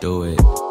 do it.